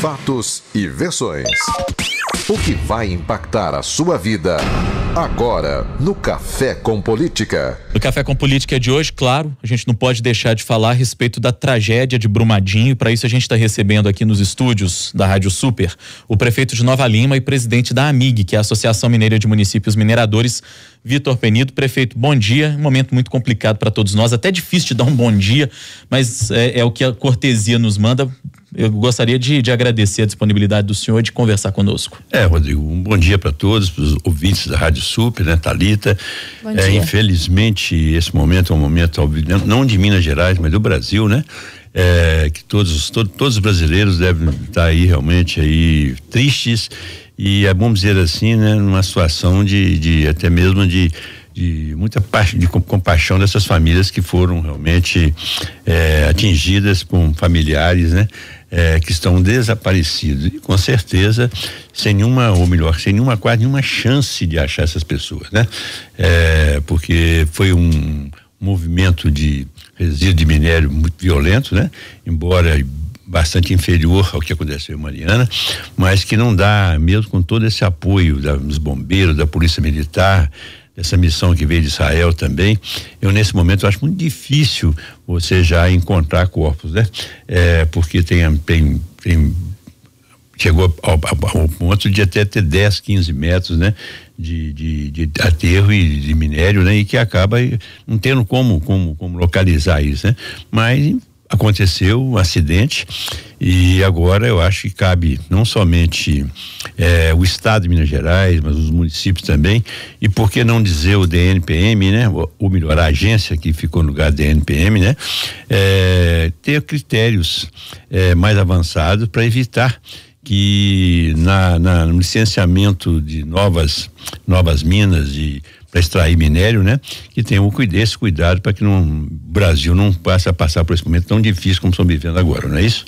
Fatos e versões. O que vai impactar a sua vida agora no Café com Política. No Café com Política de hoje, claro, a gente não pode deixar de falar a respeito da tragédia de Brumadinho. Para isso a gente está recebendo aqui nos estúdios da Rádio Super o prefeito de Nova Lima e presidente da AMIG, que é a Associação Mineira de Municípios Mineradores, Vitor Penido. Prefeito, bom dia. Um momento muito complicado para todos nós, até difícil de dar um bom dia, mas é, é o que a cortesia nos manda eu gostaria de, de, agradecer a disponibilidade do senhor de conversar conosco. É, Rodrigo, um bom dia para todos, para os ouvintes da Rádio Super, né, Talita. É, infelizmente, esse momento é um momento não de Minas Gerais, mas do Brasil, né? É, que todos, todo, todos os brasileiros devem estar aí realmente aí tristes e é vamos dizer assim, né, numa situação de, de até mesmo de de muita parte de compaixão dessas famílias que foram realmente é, atingidas com familiares, né? é, que estão desaparecidos e com certeza sem nenhuma ou melhor sem nenhuma quase nenhuma chance de achar essas pessoas, né? É, porque foi um movimento de resíduo de minério muito violento, né? Embora bastante inferior ao que aconteceu em Mariana, mas que não dá, mesmo com todo esse apoio da, dos bombeiros, da polícia militar, essa missão que veio de Israel também, eu nesse momento acho muito difícil você já encontrar corpos, né? É, porque tem, tem, tem chegou ao, ao, ponto de até ter 10, 15 metros, né? De, de, de aterro e de minério, né? E que acaba não tendo como, como, como localizar isso, né? Mas aconteceu um acidente e agora eu acho que cabe não somente eh, o Estado de Minas Gerais, mas os municípios também, e por que não dizer o DNPM, né? Ou melhor, a agência que ficou no lugar do DNPM, né? Eh, ter critérios eh, mais avançados para evitar que na, na, no licenciamento de novas novas minas de para extrair minério, né? Que tenham esse cuidado para que o Brasil não passe a passar por esse momento tão difícil como estamos vivendo agora, não é isso?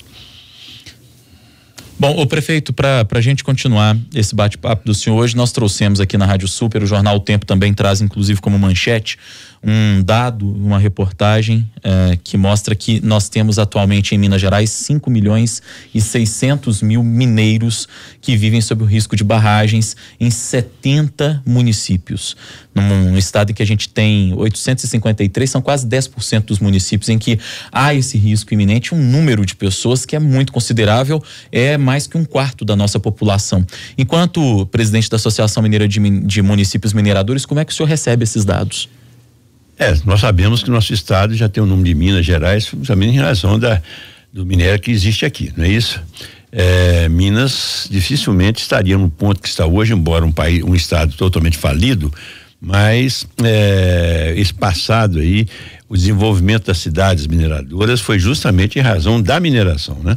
Bom, o prefeito, para a gente continuar esse bate-papo do senhor, hoje nós trouxemos aqui na Rádio Super, o jornal O Tempo também traz, inclusive, como manchete, um dado, uma reportagem eh, que mostra que nós temos atualmente em Minas Gerais 5 milhões e 600 mil mineiros que vivem sob o risco de barragens em 70 municípios. Num estado em que a gente tem 853, são quase 10% dos municípios em que há esse risco iminente, um número de pessoas que é muito considerável, é mais que um quarto da nossa população. Enquanto presidente da Associação Mineira de, de Municípios Mineradores, como é que o senhor recebe esses dados? É, nós sabemos que nosso estado já tem o um número de Minas Gerais, justamente em razão da, do minério que existe aqui, não é isso? É, Minas dificilmente estaria no ponto que está hoje, embora um país, um estado totalmente falido, mas é, esse passado aí, o desenvolvimento das cidades mineradoras foi justamente em razão da mineração, né?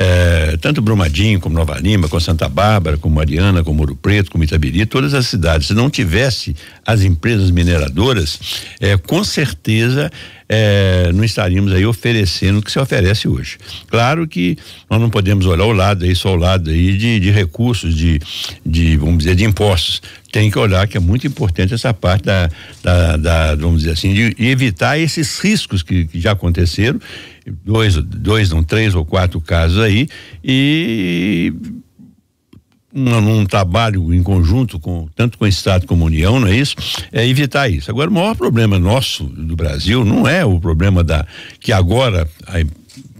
É, tanto Brumadinho como Nova Lima, como Santa Bárbara, como Mariana, como Ouro Preto, como Itabiri, todas as cidades, se não tivesse as empresas mineradoras, é, com certeza é, não estaríamos aí oferecendo o que se oferece hoje. Claro que nós não podemos olhar o lado aí, só o lado aí de, de recursos, de, de, vamos dizer, de impostos. Tem que olhar que é muito importante essa parte da, da, da vamos dizer assim, de, de evitar esses riscos que, que já aconteceram dois, dois, não três ou quatro casos aí e um, num trabalho em conjunto com tanto com o Estado como a União, não é isso? É evitar isso. Agora, o maior problema nosso do Brasil não é o problema da que agora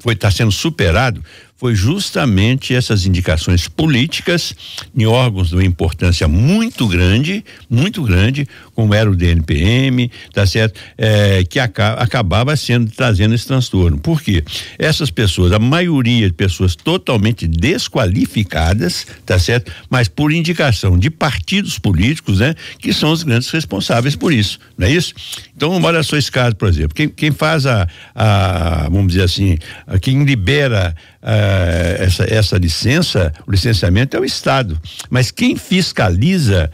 foi está sendo superado foi justamente essas indicações políticas em órgãos de uma importância muito grande, muito grande, como era o DNPM, tá certo? É, que aca acabava sendo trazendo esse transtorno. Por quê? Essas pessoas, a maioria de pessoas totalmente desqualificadas, tá certo? Mas por indicação de partidos políticos, né? Que são os grandes responsáveis por isso, não é isso? Então, olha só esse caso, por exemplo, quem, quem faz a, a, vamos dizer assim, a, quem libera a, essa, essa licença, o licenciamento é o Estado, mas quem fiscaliza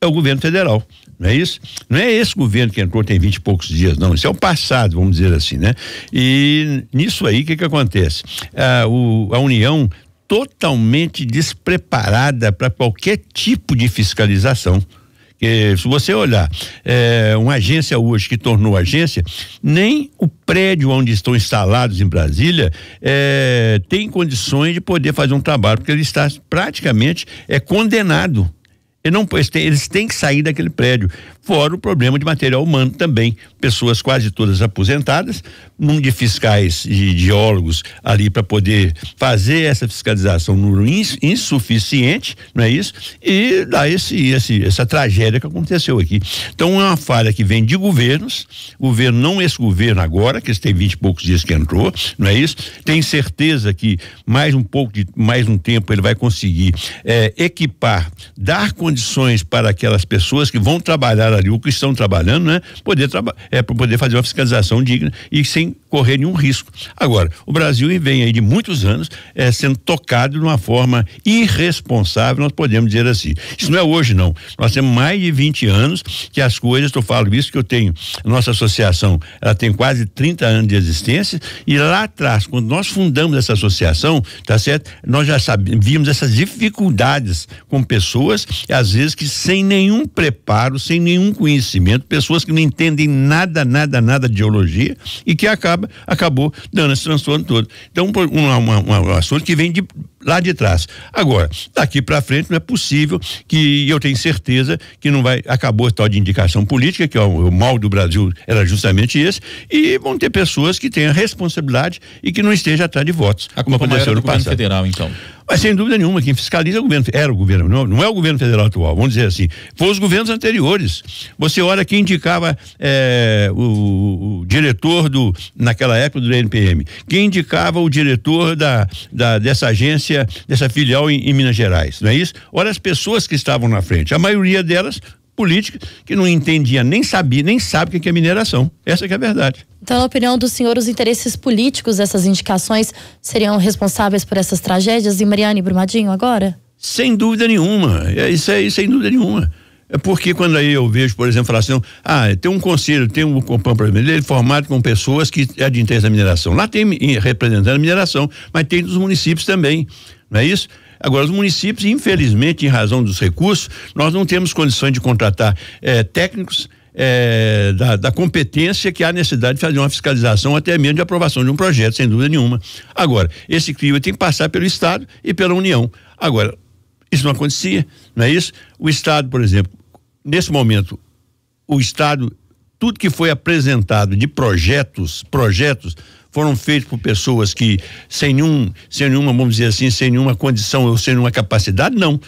é o governo federal não é isso? Não é esse governo que entrou tem vinte e poucos dias, não. Isso é o passado, vamos dizer assim, né? E nisso aí, o que que acontece? Ah, o, a União totalmente despreparada para qualquer tipo de fiscalização Porque se você olhar é, uma agência hoje que tornou agência, nem o prédio onde estão instalados em Brasília é, tem condições de poder fazer um trabalho, porque ele está praticamente é condenado ele não, eles têm, eles têm que sair daquele prédio. Fora o problema de material humano também. Pessoas quase todas aposentadas, num de fiscais e geólogos ali para poder fazer essa fiscalização no insuficiente, não é isso? E dá esse, esse, essa tragédia que aconteceu aqui. Então é uma falha que vem de governos, governo não esse governo agora, que tem vinte e poucos dias que entrou, não é isso? Tem certeza que mais um pouco de mais um tempo ele vai conseguir é, equipar, dar condições para aquelas pessoas que vão trabalhar ali, ou que estão trabalhando, né? Poder trabalhar, é poder fazer uma fiscalização digna e sem correr nenhum risco. Agora, o Brasil vem aí de muitos anos é, sendo tocado de uma forma irresponsável, nós podemos dizer assim. Isso não é hoje, não. Nós temos mais de 20 anos que as coisas, eu falo isso que eu tenho, nossa associação, ela tem quase 30 anos de existência e lá atrás, quando nós fundamos essa associação, tá certo? Nós já sabíamos, essas dificuldades com pessoas, às vezes que sem nenhum preparo, sem nenhum conhecimento, pessoas que não entendem nada, nada, nada de geologia e que acaba, acabou dando esse transtorno todo. Então, um, assunto que vem de lá de trás. Agora, daqui para frente não é possível que eu tenho certeza que não vai acabou a tal de indicação política, que é o, o mal do Brasil era justamente esse, e vão ter pessoas que tenham responsabilidade e que não estejam atrás de votos, a como aconteceu no passado. federal, então. Mas sem dúvida nenhuma, quem fiscaliza é o governo, era o governo, não, não é o governo federal atual, vamos dizer assim. Foi os governos anteriores. Você olha quem indicava é, o, o, diretor do, naquela época do NPM, quem indicava o diretor da, da dessa agência, dessa filial em, em Minas Gerais, não é isso? Olha as pessoas que estavam na frente. A maioria delas política que não entendia, nem sabia, nem sabe o que é mineração. Essa que é a verdade. Então, na opinião do senhor, os interesses políticos dessas indicações seriam responsáveis por essas tragédias e Brumadinho agora? Sem dúvida nenhuma. É isso aí, sem dúvida nenhuma. É porque quando aí eu vejo, por exemplo, falar assim, ah, tem um conselho, tem um Copam ele formado com pessoas que é de interesse da mineração. Lá tem representando a mineração, mas tem dos municípios também, não é isso? Agora, os municípios, infelizmente, em razão dos recursos, nós não temos condições de contratar eh, técnicos eh, da, da, competência que há necessidade de fazer uma fiscalização, até mesmo de aprovação de um projeto, sem dúvida nenhuma. Agora, esse crivo tem que passar pelo Estado e pela União. Agora, isso não acontecia, não é isso? O Estado, por exemplo, nesse momento, o Estado, tudo que foi apresentado de projetos, projetos foram feitos por pessoas que sem nenhum, sem nenhuma, vamos dizer assim, sem nenhuma condição ou sem nenhuma capacidade, não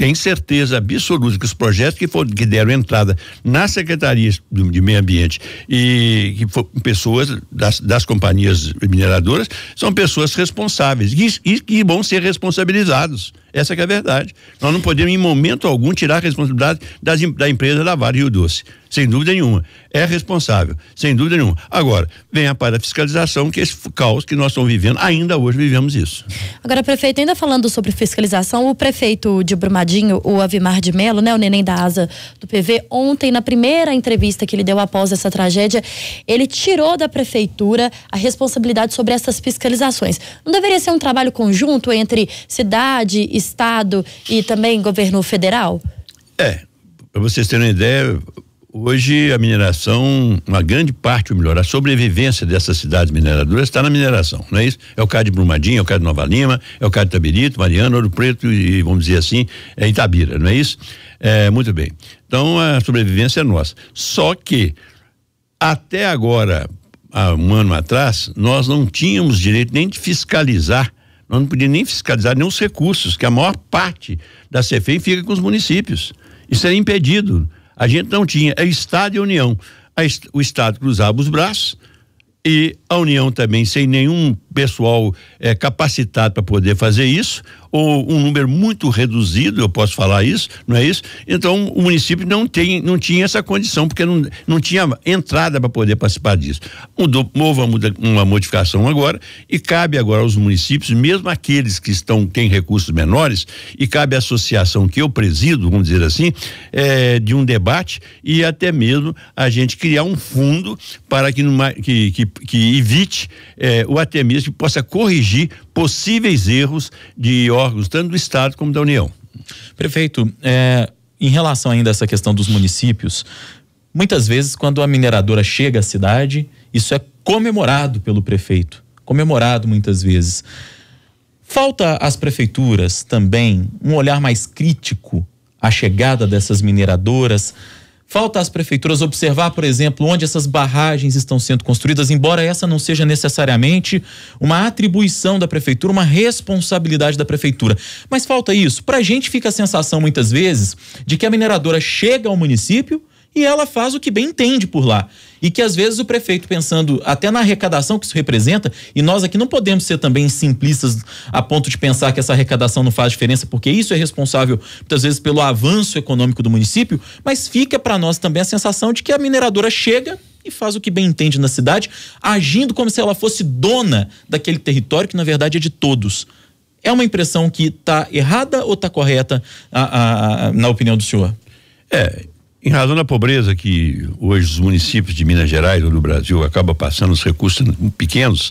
tem certeza absoluta que os projetos que, foram, que deram entrada na Secretaria de Meio Ambiente e que foram pessoas das, das companhias mineradoras são pessoas responsáveis e, e que vão ser responsabilizados. Essa é a verdade. Nós não podemos, em momento algum, tirar a responsabilidade das, da empresa da Vale Rio Doce. Sem dúvida nenhuma. É responsável, sem dúvida nenhuma. Agora, vem a parte da fiscalização, que é esse caos que nós estamos vivendo, ainda hoje vivemos isso. Agora, prefeito, ainda falando sobre fiscalização, o prefeito de Brumadinho, o Avimar de Melo, né, o neném da asa do PV, ontem, na primeira entrevista que ele deu após essa tragédia, ele tirou da prefeitura a responsabilidade sobre essas fiscalizações. Não deveria ser um trabalho conjunto entre cidade e Estado e também governo federal? É, para vocês terem uma ideia, hoje a mineração, uma grande parte, ou melhor, a sobrevivência dessas cidades mineradoras está na mineração, não é isso? É o caso de Brumadinho, é o caso de Nova Lima, é o caso de Tabirito, Mariana, Ouro Preto e, vamos dizer assim, é Itabira, não é isso? É, muito bem. Então a sobrevivência é nossa. Só que até agora, há um ano atrás, nós não tínhamos direito nem de fiscalizar nós não podíamos nem fiscalizar nem os recursos, que a maior parte da CFEI fica com os municípios. Isso era impedido. A gente não tinha. É Estado e União. o Estado cruzava os braços e a União também, sem nenhum pessoal é, capacitado para poder fazer isso, ou um número muito reduzido, eu posso falar isso, não é isso? Então o município não tem, não tinha essa condição porque não, não tinha entrada para poder participar disso. Mudou, houve uma, uma modificação agora e cabe agora aos municípios, mesmo aqueles que estão têm recursos menores, e cabe à associação que eu presido, vamos dizer assim, é, de um debate e até mesmo a gente criar um fundo para que, numa, que, que, que evite é, ou até mesmo que possa corrigir possíveis erros de órgãos tanto do Estado como da União. Prefeito, é, em relação ainda a essa questão dos municípios, muitas vezes quando a mineradora chega à cidade, isso é comemorado pelo prefeito, comemorado muitas vezes. Falta às prefeituras também um olhar mais crítico à chegada dessas mineradoras. Falta às prefeituras observar, por exemplo, onde essas barragens estão sendo construídas, embora essa não seja necessariamente uma atribuição da prefeitura, uma responsabilidade da prefeitura. Mas falta isso. Para a gente fica a sensação, muitas vezes, de que a mineradora chega ao município e ela faz o que bem entende por lá. E que às vezes o prefeito, pensando até na arrecadação que isso representa, e nós aqui não podemos ser também simplistas a ponto de pensar que essa arrecadação não faz diferença, porque isso é responsável muitas vezes pelo avanço econômico do município, mas fica para nós também a sensação de que a mineradora chega e faz o que bem entende na cidade, agindo como se ela fosse dona daquele território que na verdade é de todos. É uma impressão que está errada ou está correta a, a, a, na opinião do senhor? É, em razão da pobreza que hoje os municípios de Minas Gerais ou do Brasil acabam passando, os recursos pequenos,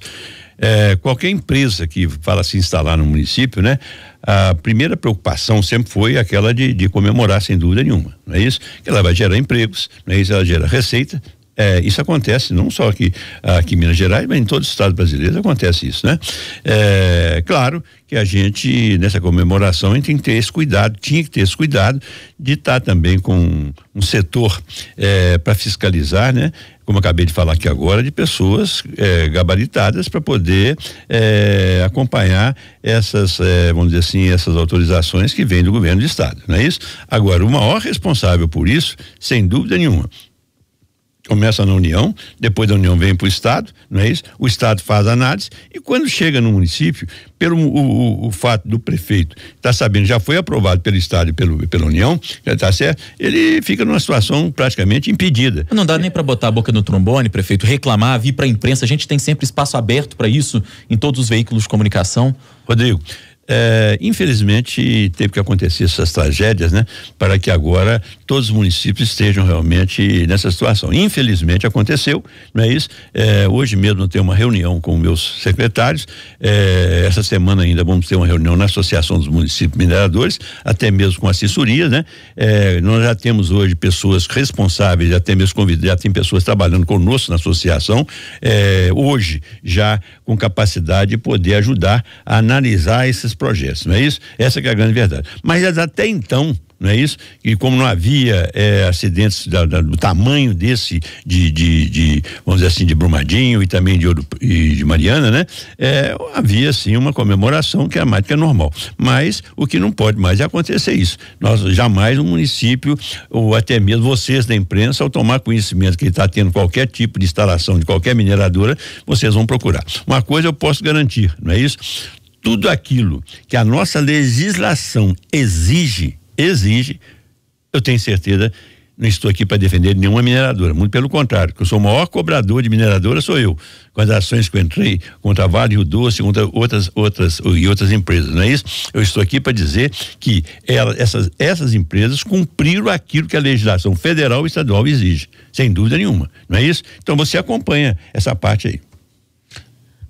é, qualquer empresa que fala se instalar no município, né? A primeira preocupação sempre foi aquela de, de comemorar, sem dúvida nenhuma, não é isso? Que ela vai gerar empregos, não é isso? Ela gera receita, é, isso acontece não só aqui, aqui em Minas Gerais, mas em todos os estados brasileiros acontece isso, né? É, claro que a gente, nessa comemoração, a gente tem que ter esse cuidado, tinha que ter esse cuidado de estar também com um setor é, para fiscalizar, né? Como acabei de falar aqui agora, de pessoas é, gabaritadas para poder é, acompanhar essas, é, vamos dizer assim, essas autorizações que vêm do governo do estado, não é isso? Agora, o maior responsável por isso, sem dúvida nenhuma, começa na União, depois da União vem para o Estado, não é isso? O Estado faz análise e quando chega no município, pelo o, o, o fato do prefeito estar tá sabendo já foi aprovado pelo Estado e pelo, pela União, já está certo, ele fica numa situação praticamente impedida. Não dá nem para botar a boca no trombone, prefeito, reclamar, vir para a imprensa, a gente tem sempre espaço aberto para isso em todos os veículos de comunicação. Rodrigo, é, infelizmente teve que acontecer essas tragédias, né? Para que agora todos os municípios estejam realmente nessa situação. Infelizmente aconteceu, não é isso? É, hoje mesmo tem uma reunião com meus secretários. É, essa semana ainda vamos ter uma reunião na Associação dos Municípios Mineradores, até mesmo com assessoria, né? É, nós já temos hoje pessoas responsáveis, até mesmo convidados, já tem pessoas trabalhando conosco na associação, é, hoje já com capacidade de poder ajudar a analisar esses projetos, não é isso? Essa é a grande verdade. Mas até então, não é isso? E como não havia é, acidentes da, da, do tamanho desse de, de, de, vamos dizer assim, de Brumadinho e também de Ouro, e de Mariana, né? É, havia sim uma comemoração que é mais que é normal. Mas o que não pode mais é acontecer isso. Nós jamais um município ou até mesmo vocês da imprensa, ao tomar conhecimento que está tendo qualquer tipo de instalação de qualquer mineradora, vocês vão procurar. Uma coisa eu posso garantir, não é isso? Tudo aquilo que a nossa legislação exige, exige, eu tenho certeza, não estou aqui para defender nenhuma mineradora, muito pelo contrário, que eu sou o maior cobrador de mineradora sou eu, com as ações que eu entrei contra a Vale Rio Doce, contra outras outras e outras empresas, não é isso? Eu estou aqui para dizer que ela, essas essas empresas cumpriram aquilo que a legislação federal e estadual exige, sem dúvida nenhuma, não é isso? Então você acompanha essa parte aí.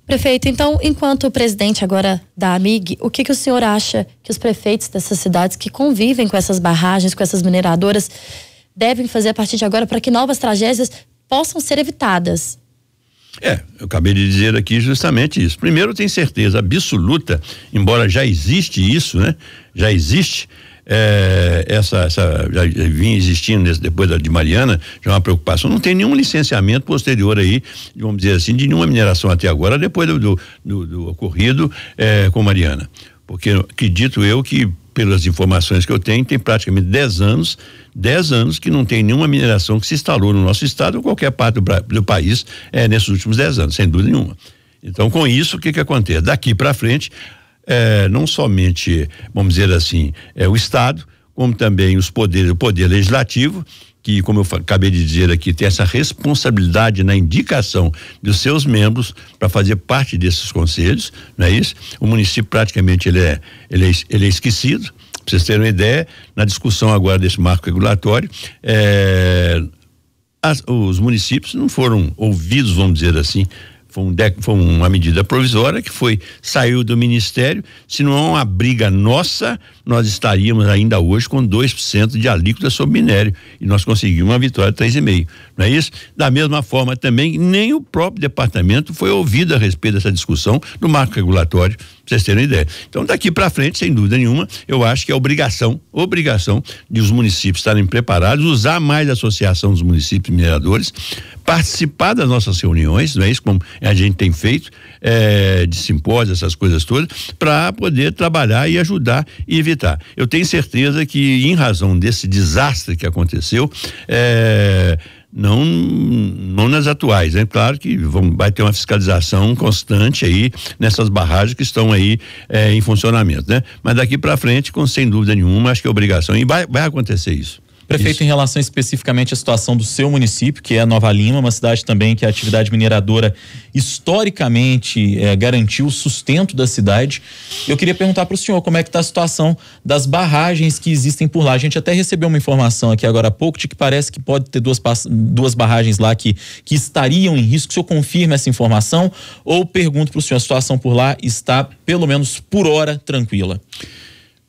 Prefeito, então, enquanto presidente agora da AMIG, o que, que o senhor acha que os prefeitos dessas cidades que convivem com essas barragens, com essas mineradoras, devem fazer a partir de agora para que novas tragédias possam ser evitadas? É, eu acabei de dizer aqui justamente isso. Primeiro, tem certeza absoluta, embora já existe isso, né? Já existe é, essa, essa já vinha existindo depois da, de Mariana, já é uma preocupação. Não tem nenhum licenciamento posterior aí, vamos dizer assim, de nenhuma mineração até agora, depois do, do, do, do ocorrido é, com Mariana. Porque acredito eu que, pelas informações que eu tenho, tem praticamente 10 anos, 10 anos que não tem nenhuma mineração que se instalou no nosso estado ou qualquer parte do, do país é, nesses últimos 10 anos, sem dúvida nenhuma. Então, com isso, o que que acontece? Daqui para frente, é, não somente, vamos dizer assim, é, o Estado, como também os poderes, o poder legislativo, que, como eu acabei de dizer aqui, tem essa responsabilidade na indicação dos seus membros para fazer parte desses conselhos, não é isso? O município praticamente ele é, ele é, ele é esquecido. Para vocês terem uma ideia, na discussão agora desse marco regulatório, é, as, os municípios não foram ouvidos, vamos dizer assim, foi, um, foi uma medida provisória que foi saiu do ministério. Se não é uma briga nossa, nós estaríamos ainda hoje com 2% de alíquota sobre minério e nós conseguimos uma vitória de 3,5. Não é isso? Da mesma forma também, nem o próprio departamento foi ouvido a respeito dessa discussão do marco regulatório, vocês terem ideia. Então, daqui para frente, sem dúvida nenhuma, eu acho que é obrigação, obrigação de os municípios estarem preparados, usar mais a associação dos municípios mineradores, participar das nossas reuniões, não é isso como a gente tem feito, é, de simpósios, essas coisas todas, para poder trabalhar e ajudar e evitar. Eu tenho certeza que, em razão desse desastre que aconteceu, é, não não nas atuais, é né? claro que vão, vai ter uma fiscalização constante aí nessas barragens que estão aí é, em funcionamento, né? Mas daqui para frente, com sem dúvida nenhuma, acho que é obrigação e vai, vai acontecer isso. Prefeito, Isso. em relação especificamente à situação do seu município, que é Nova Lima, uma cidade também que a atividade mineradora historicamente é, garantiu o sustento da cidade. Eu queria perguntar para o senhor como é que está a situação das barragens que existem por lá. A gente até recebeu uma informação aqui agora há pouco de que parece que pode ter duas, duas barragens lá que, que estariam em risco. O senhor confirma essa informação ou pergunto para o senhor, a situação por lá está, pelo menos por hora, tranquila?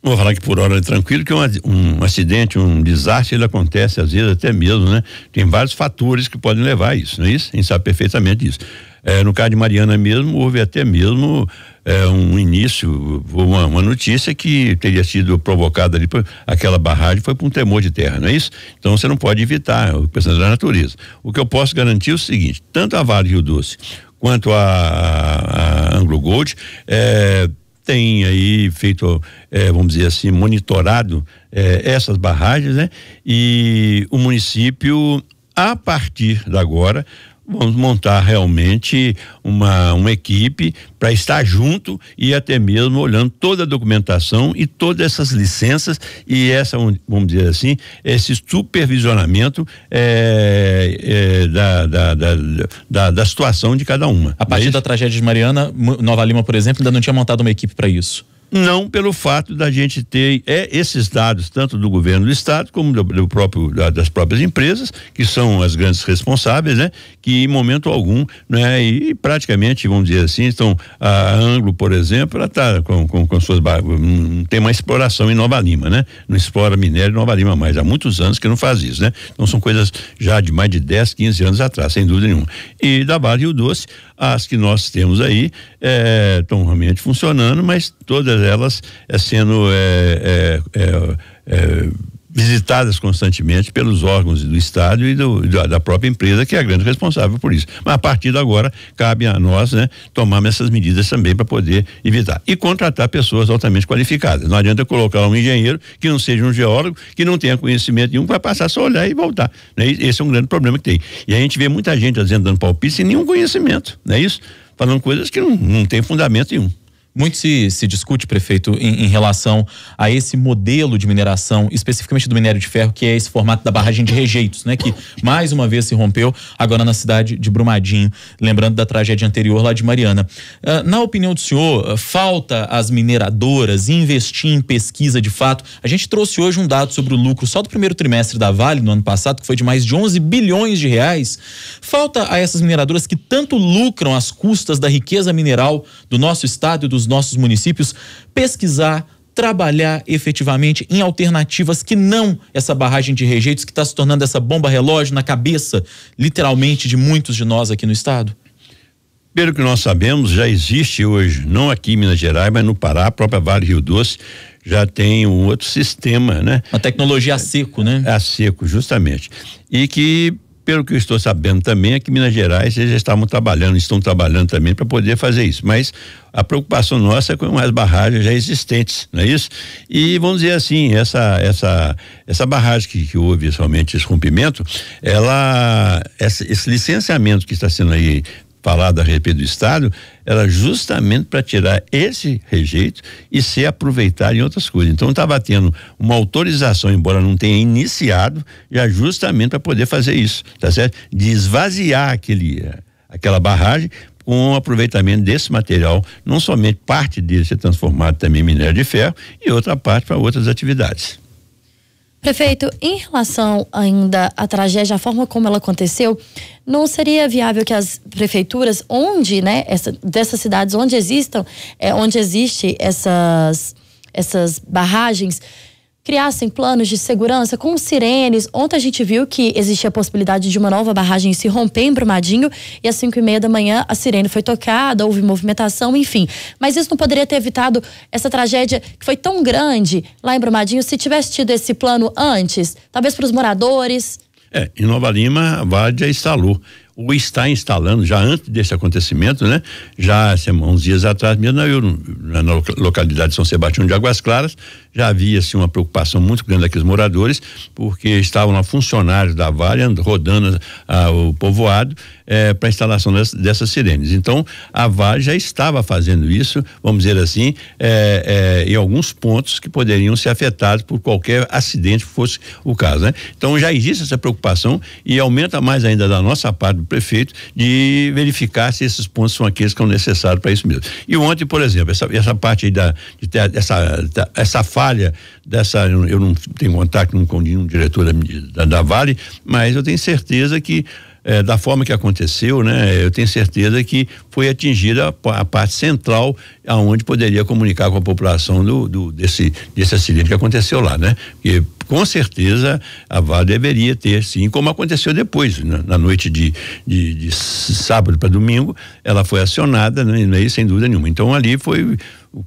Vou falar que por hora é tranquilo, que um, um, acidente, um desastre, ele acontece às vezes até mesmo, né? Tem vários fatores que podem levar a isso, não é isso? A gente sabe perfeitamente disso. É, no caso de Mariana mesmo, houve até mesmo é, um início, uma, uma, notícia que teria sido provocada ali por aquela barragem foi por um temor de terra, não é isso? Então você não pode evitar, pensando da natureza. O que eu posso garantir é o seguinte: tanto a Vale Rio Doce quanto a, a Anglo Gold, é, tem aí feito, é, vamos dizer assim, monitorado é, essas barragens, né? E o município, a partir de agora, vamos montar realmente uma, uma equipe para estar junto e até mesmo olhando toda a documentação e todas essas licenças e essa, vamos dizer assim, esse supervisionamento é, é, da, da, da, da, da situação de cada uma. A partir da tragédia de Mariana, Nova Lima, por exemplo, ainda não tinha montado uma equipe para isso. Não pelo fato da gente ter é, esses dados, tanto do governo do estado, como do, do próprio, da, das próprias empresas, que são as grandes responsáveis, né? Que em momento algum, né? E praticamente, vamos dizer assim, então, a Anglo, por exemplo, ela está com, com, com suas. Tem uma exploração em Nova Lima, né? Não explora minério em Nova Lima mais. Há muitos anos que não faz isso, né? Então são coisas já de mais de 10, 15 anos atrás, sem dúvida nenhuma. E da Vale Rio Doce, as que nós temos aí estão é, realmente funcionando, mas todas elas é sendo é, é, é, visitadas constantemente pelos órgãos do Estado e do, da própria empresa, que é a grande responsável por isso. Mas a partir de agora, cabe a nós né, tomarmos essas medidas também para poder evitar. E contratar pessoas altamente qualificadas. Não adianta colocar um engenheiro que não seja um geólogo, que não tenha conhecimento nenhum, vai passar só olhar e voltar. Né? Esse é um grande problema que tem. E a gente vê muita gente fazendo dando palpite sem nenhum conhecimento, não é isso? Falando coisas que não, não tem fundamento nenhum. Muito se, se discute, prefeito, em, em, relação a esse modelo de mineração, especificamente do minério de ferro, que é esse formato da barragem de rejeitos, né? Que mais uma vez se rompeu agora na cidade de Brumadinho, lembrando da tragédia anterior lá de Mariana. Uh, na opinião do senhor, uh, falta as mineradoras investir em pesquisa de fato? A gente trouxe hoje um dado sobre o lucro só do primeiro trimestre da Vale no ano passado, que foi de mais de 11 bilhões de reais. Falta a essas mineradoras que tanto lucram às custas da riqueza mineral do nosso estado e dos nossos municípios pesquisar, trabalhar efetivamente em alternativas que não essa barragem de rejeitos que está se tornando essa bomba relógio na cabeça, literalmente, de muitos de nós aqui no estado? Pelo que nós sabemos, já existe hoje, não aqui em Minas Gerais, mas no Pará, a própria Vale Rio Doce já tem um outro sistema, né? Uma tecnologia a seco, né? A seco, justamente. E que pelo que eu estou sabendo também, é que Minas Gerais eles já estavam trabalhando, estão trabalhando também para poder fazer isso. Mas a preocupação nossa é com as barragens já existentes, não é isso? E vamos dizer assim, essa essa essa barragem que, que houve somente esse rompimento, ela essa, esse licenciamento que está sendo aí falado a respeito do Estado, era justamente para tirar esse rejeito e ser aproveitado em outras coisas. Então estava tendo uma autorização, embora não tenha iniciado, já justamente para poder fazer isso, tá certo? De esvaziar aquele, aquela barragem com o aproveitamento desse material, não somente parte dele ser transformado também em minério de ferro e outra parte para outras atividades. Prefeito, em relação ainda à tragédia, a forma como ela aconteceu, não seria viável que as prefeituras, onde, né, essa, dessas cidades onde existam, é, onde existe essas, essas barragens, criassem planos de segurança com sirenes. Ontem a gente viu que existia a possibilidade de uma nova barragem se romper em Brumadinho e às cinco e meia da manhã a sirene foi tocada, houve movimentação, enfim. Mas isso não poderia ter evitado essa tragédia que foi tão grande lá em Brumadinho se tivesse tido esse plano antes, talvez para os moradores. É, em Nova Lima, a já instalou ou está instalando já antes desse acontecimento, né? Já uns dias atrás mesmo, eu, na localidade de São Sebastião de Águas Claras, já havia assim, uma preocupação muito grande daqueles moradores, porque estavam lá funcionários da Vale rodando ah, o povoado eh, para instalação dessas, sirenes. Então, a Vale já estava fazendo isso, vamos dizer assim, eh, eh, em alguns pontos que poderiam ser afetados por qualquer acidente fosse o caso. Né? Então, já existe essa preocupação e aumenta mais ainda da nossa parte prefeito de verificar se esses pontos são aqueles que são necessários para isso mesmo. E ontem, por exemplo, essa, essa parte aí da, ter essa, essa falha dessa, eu não tenho contato com nenhum diretor da, da Vale, mas eu tenho certeza que é, da forma que aconteceu, né? Eu tenho certeza que foi atingida a, a, parte central aonde poderia comunicar com a população do, do desse desse acidente que aconteceu lá, né? E com certeza a Vale deveria ter, sim, como aconteceu depois, né? na noite de, de, de sábado para domingo, ela foi acionada, né? sem dúvida nenhuma. Então ali foi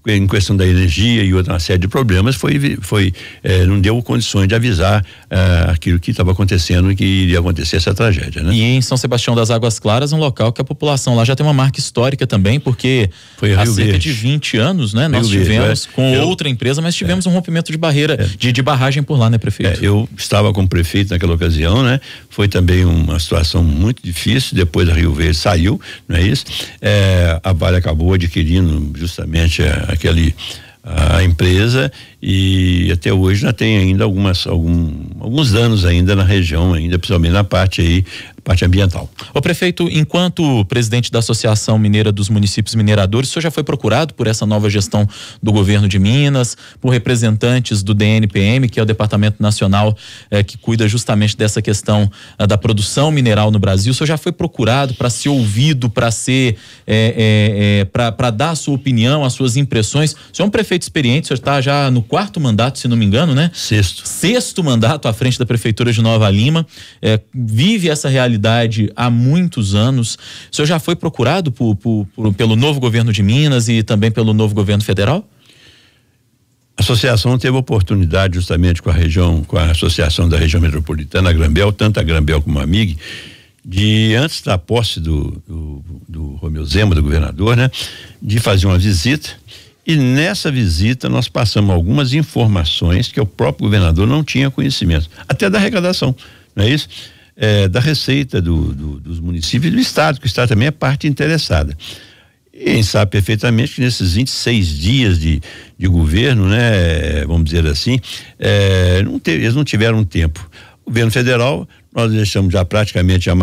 em questão da energia e outra série de problemas, foi, foi eh, não deu condições de avisar eh, aquilo que estava acontecendo e que iria acontecer essa tragédia, né? E em São Sebastião das Águas Claras, um local que a população lá já tem uma marca histórica também, porque foi há cerca Verde. de 20 anos, né? Rio nós tivemos Verde, é. com eu, outra empresa, mas tivemos é, um rompimento de barreira é, de, de, barragem por lá, né, prefeito? É, eu estava como prefeito naquela ocasião, né? Foi também uma situação muito difícil, depois a Rio Verde saiu, não é isso? É, a Vale acabou adquirindo justamente aquele a empresa e até hoje já tem ainda algumas algum, alguns danos ainda na região ainda principalmente na parte aí parte ambiental. O prefeito, enquanto presidente da Associação Mineira dos Municípios Mineradores, o senhor já foi procurado por essa nova gestão do governo de Minas, por representantes do DNPM, que é o Departamento Nacional eh, que cuida justamente dessa questão eh, da produção mineral no Brasil. O senhor já foi procurado para ser ouvido, para ser eh, para dar a sua opinião, as suas impressões. O senhor é um prefeito experiente, o senhor está já no quarto mandato, se não me engano, né? Sexto. Sexto mandato à frente da Prefeitura de Nova Lima. vive essa realidade realidade há muitos anos. O senhor já foi procurado por, por, por, pelo novo governo de Minas e também pelo novo governo federal? A associação teve oportunidade justamente com a região, com a associação da região metropolitana, a Grambel, tanto a Grambel como a MIG, de antes da posse do, do, do Romeu Zema, do governador, né, de fazer uma visita. E nessa visita nós passamos algumas informações que o próprio governador não tinha conhecimento, até da arrecadação, não é isso? é, da receita do, do, dos municípios e do Estado, que o Estado também é parte interessada. E sabe perfeitamente que nesses 26 dias de, de governo, né, vamos dizer assim, é, não teve, eles não tiveram tempo. O governo federal nós deixamos já praticamente já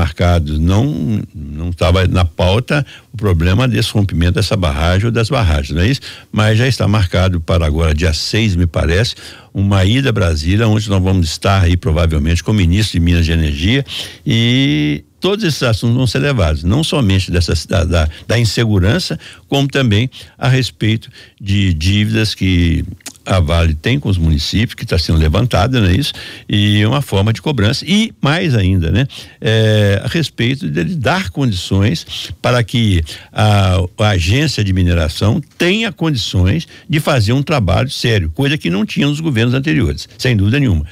não não estava na pauta o problema desse rompimento dessa barragem ou das barragens, não é isso? Mas já está marcado para agora, dia 6, me parece, uma ida a Brasília, onde nós vamos estar aí provavelmente com o ministro de Minas de Energia e todos esses assuntos vão ser levados, não somente dessa da, da, da insegurança, como também a respeito de dívidas que a Vale tem com os municípios, que está sendo levantada, não é isso? E uma forma de cobrança. E mais ainda, né? É, a respeito de dar condições para que a, a, agência de mineração tenha condições de fazer um trabalho sério, coisa que não tinha nos governos anteriores, sem dúvida nenhuma.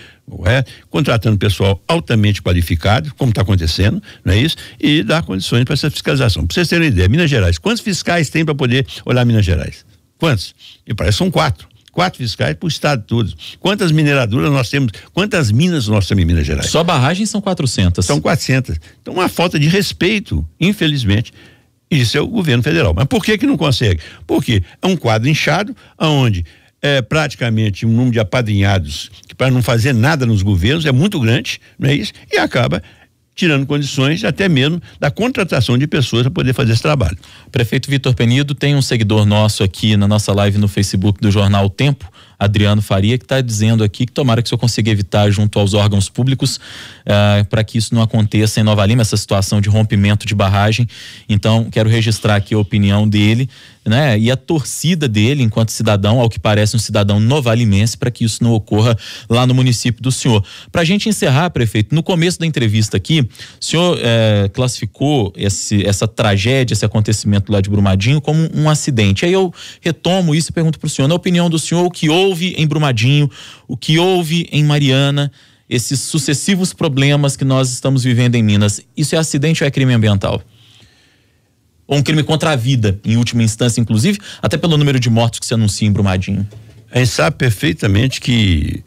É, contratando pessoal altamente qualificado, como está acontecendo, não é isso? E dar condições para essa fiscalização. Para vocês terem uma ideia, Minas Gerais, quantos fiscais tem para poder olhar Minas Gerais? Quantos? E parece que são quatro quatro fiscais para o estado todo. Quantas mineradoras nós temos, quantas minas nós temos em Minas Gerais? Só barragens são 400. São 400. Então, uma falta de respeito, infelizmente. Isso é o governo federal. Mas por que que não consegue? Porque é um quadro inchado, aonde é praticamente um número de apadrinhados que para não fazer nada nos governos é muito grande, não é isso? E acaba tirando condições até mesmo da contratação de pessoas para poder fazer esse trabalho. Prefeito Vitor Penido tem um seguidor nosso aqui na nossa live no Facebook do jornal Tempo, Adriano Faria, que está dizendo aqui que tomara que o senhor consiga evitar junto aos órgãos públicos uh, para que isso não aconteça em Nova Lima, essa situação de rompimento de barragem. Então, quero registrar aqui a opinião dele né? E a torcida dele, enquanto cidadão, ao que parece um cidadão novalimense, para que isso não ocorra lá no município do senhor. Para a gente encerrar, prefeito, no começo da entrevista aqui, o senhor é, classificou esse, essa tragédia, esse acontecimento lá de Brumadinho como um acidente. Aí eu retomo isso e pergunto para o senhor, na opinião do senhor, o que houve em Brumadinho, o que houve em Mariana, esses sucessivos problemas que nós estamos vivendo em Minas, isso é acidente ou é crime ambiental? ou um crime contra a vida, em última instância, inclusive, até pelo número de mortos que se anuncia em Brumadinho. A gente sabe perfeitamente que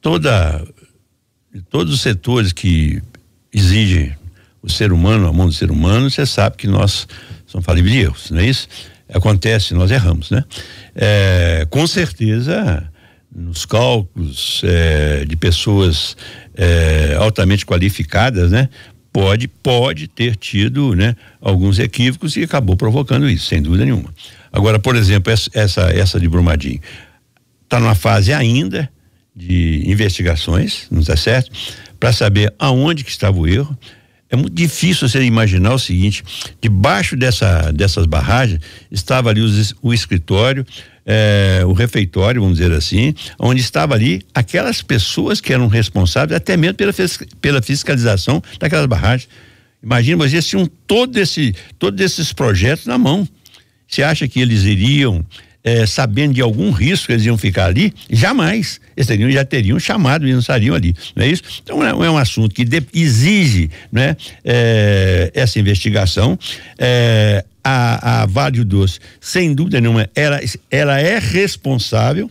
toda, todos os setores que exigem o ser humano, a mão do ser humano, você sabe que nós somos falíveis de erros, não é isso? Acontece, nós erramos, né? É, com certeza, nos cálculos é, de pessoas é, altamente qualificadas, né? pode, pode ter tido né, alguns equívocos e acabou provocando isso, sem dúvida nenhuma. Agora, por exemplo, essa, essa de Brumadinho está numa fase ainda de investigações, não está certo? Para saber aonde que estava o erro. É muito difícil você imaginar o seguinte: debaixo dessa, dessas barragens estava ali os, o escritório, é, o refeitório, vamos dizer assim, onde estava ali aquelas pessoas que eram responsáveis até mesmo pela, pela fiscalização daquelas barragens. Imagina, mas eles tinham todo esse, todos esses projetos na mão. Você acha que eles iriam é, sabendo de algum risco que eles iam ficar ali, jamais. Eles teriam, já teriam chamado e não estariam ali, não é isso? Então é, é um assunto que de, exige né, é, essa investigação. É, a, a Vale do Doce, sem dúvida nenhuma, ela, ela é responsável.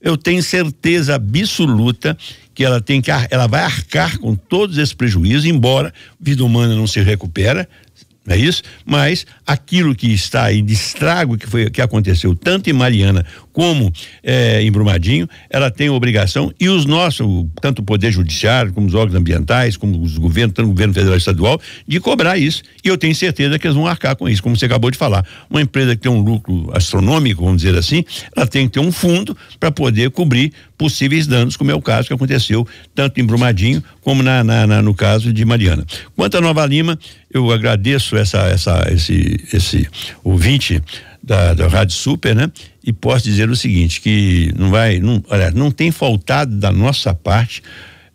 Eu tenho certeza absoluta que ela tem que ela vai arcar com todos esses prejuízos, embora vida humana não se recupera, é isso? Mas aquilo que está aí de estrago que foi que aconteceu tanto em Mariana como eh, em Brumadinho, ela tem obrigação e os nossos, tanto o Poder Judiciário, como os órgãos ambientais, como os governos, tanto o governo federal e estadual, de cobrar isso. E eu tenho certeza que eles vão arcar com isso, como você acabou de falar. Uma empresa que tem um lucro astronômico, vamos dizer assim, ela tem que ter um fundo para poder cobrir possíveis danos, como é o caso que aconteceu tanto em Brumadinho como na, na, na no caso de Mariana. Quanto a Nova Lima, eu agradeço essa, essa, esse, esse ouvinte da, da Rádio Super, né? E posso dizer o seguinte, que não vai, não, olha, não tem faltado da nossa parte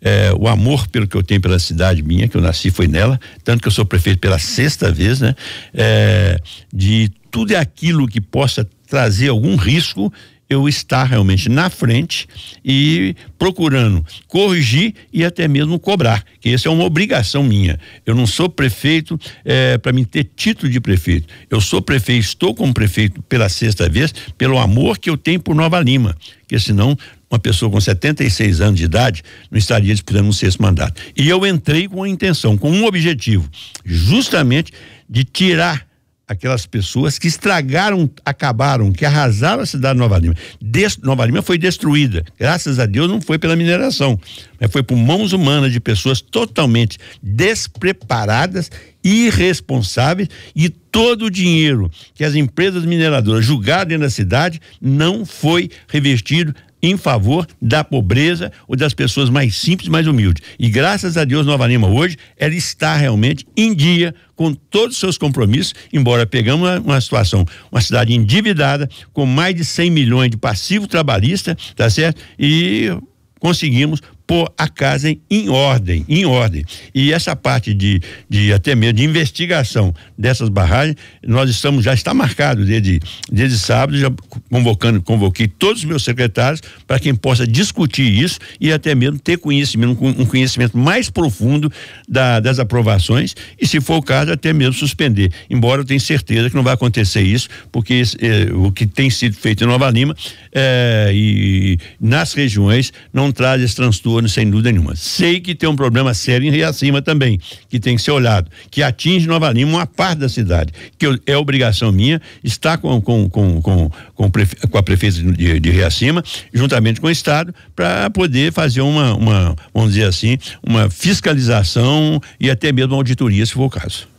é, o amor pelo que eu tenho pela cidade minha, que eu nasci foi nela, tanto que eu sou prefeito pela sexta vez, né? É, de tudo aquilo que possa trazer algum risco eu estar realmente na frente e procurando corrigir e até mesmo cobrar, que essa é uma obrigação minha. Eu não sou prefeito é, para mim ter título de prefeito. Eu sou prefeito, estou como prefeito pela sexta vez, pelo amor que eu tenho por Nova Lima, que senão uma pessoa com 76 anos de idade não estaria disputando um sexto mandato. E eu entrei com uma intenção, com um objetivo, justamente de tirar aquelas pessoas que estragaram, acabaram, que arrasaram a cidade de Nova Lima. Des, Nova Lima foi destruída. Graças a Deus não foi pela mineração, mas foi por mãos humanas de pessoas totalmente despreparadas, irresponsáveis e todo o dinheiro que as empresas mineradoras julgaram dentro da cidade não foi revertido em favor da pobreza ou das pessoas mais simples, mais humildes. E graças a Deus, Nova Lima hoje, ela está realmente em dia com todos os seus compromissos, embora pegamos uma, situação, uma cidade endividada, com mais de 100 milhões de passivo trabalhista, tá certo? E conseguimos pôr a casa em, em, ordem, em ordem. E essa parte de, de até mesmo de investigação dessas barragens, nós estamos, já está marcado desde, desde sábado, já convocando, convoquei todos os meus secretários para quem possa discutir isso e até mesmo ter conhecimento, um conhecimento mais profundo da, das aprovações e, se for o caso, até mesmo suspender. Embora eu tenha certeza que não vai acontecer isso, porque eh, o que tem sido feito em Nova Lima eh, e nas regiões não traz esse transtorno retorno, sem dúvida nenhuma. Sei que tem um problema sério em Riacima também, que tem que ser olhado, que atinge Nova Lima uma parte da cidade, que eu, é obrigação minha estar com, com, com, com, com, com a prefeita de, de Riacima, juntamente com o Estado, para poder fazer uma, uma, vamos dizer assim, uma fiscalização e até mesmo uma auditoria, se for o caso.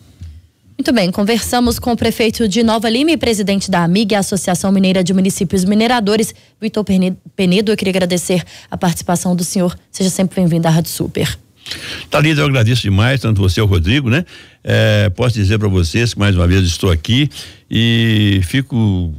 Muito bem, conversamos com o prefeito de Nova Lima e presidente da AMIG, a Associação Mineira de Municípios Mineradores, Vitor Penedo. Eu queria agradecer a participação do senhor. Seja sempre bem-vindo à Rádio Super. Talida, eu agradeço demais, tanto você o Rodrigo, né? É, posso dizer para vocês que mais uma vez estou aqui e fico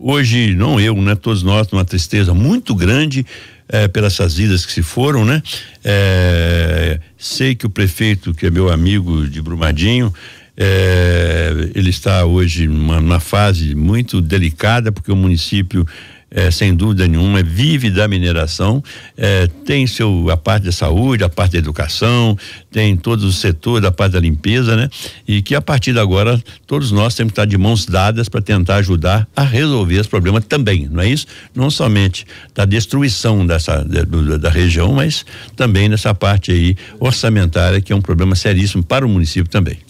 hoje, não eu, né? Todos nós, numa tristeza muito grande é, pelas essas vidas que se foram, né? É, sei que o prefeito, que é meu amigo de Brumadinho, é, ele está hoje numa, numa, fase muito delicada, porque o município, é, sem dúvida nenhuma, vive da mineração, é, tem seu, a parte da saúde, a parte da educação, tem todos os setores, a parte da limpeza, né? E que a partir de agora todos nós temos que estar de mãos dadas para tentar ajudar a resolver esse problema também, não é isso? Não somente da destruição dessa da, da região, mas também nessa parte aí orçamentária que é um problema seríssimo para o município também.